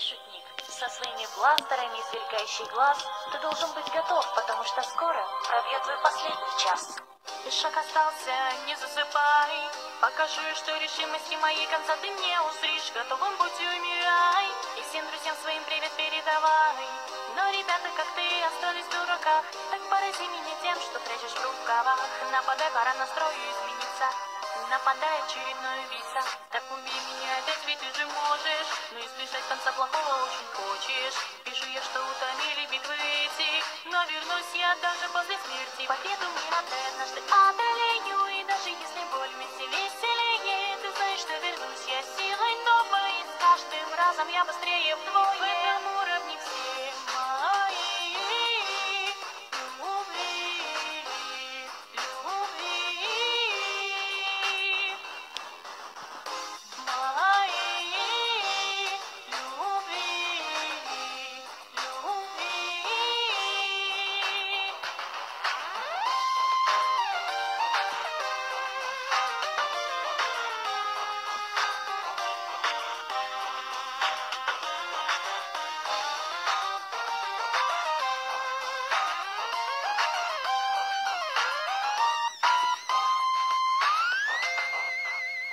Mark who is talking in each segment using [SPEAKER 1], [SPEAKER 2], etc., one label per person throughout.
[SPEAKER 1] шутник, со своими бластерами и сверкающий глаз, ты должен быть готов, потому что скоро пробьет твой последний час.
[SPEAKER 2] Шаг остался, не засыпай. Покажу, что решимости моей конца ты не узришь. Готовым будь умирай. И всем друзьям своим привет передавай. Но ребята, как ты, остались в дураках Так порази меня тем, что прячешь в рукавах. Нападай, пора настрою измениться. Нападай очередной виса ведь ты же можешь Но избежать конца плохого очень хочешь. Вижу я, что утомили битвы эти Но вернусь я даже после смерти. Победу мне однажды одолею И даже если боль вместе веселее Ты знаешь, что вернусь я силой новой. И с каждым разом я быстрее вдвое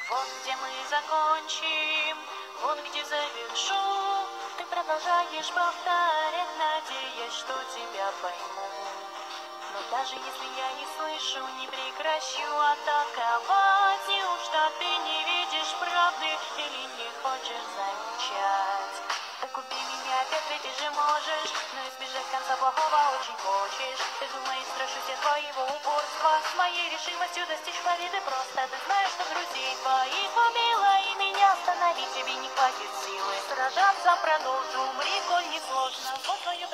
[SPEAKER 2] Вот где мы закончим, вот где завершу. Ты продолжаешь повторять, надеясь, что тебя пойму. Но даже если я не слышу, не прекращу атаковать. Неужто ты не видишь правды или не хочешь замечать? Так убей меня опять, ведь ты же можешь. Но избежать конца плохого очень хочешь. Ты думаешь, страшусь я твоего упорства. С моей решимостью достичь победы просто. Ты знаешь, что друзей твоих убила И меня остановить тебе не хватит силы. Сражаться продолжу, умри, коль не сложно. Вот твое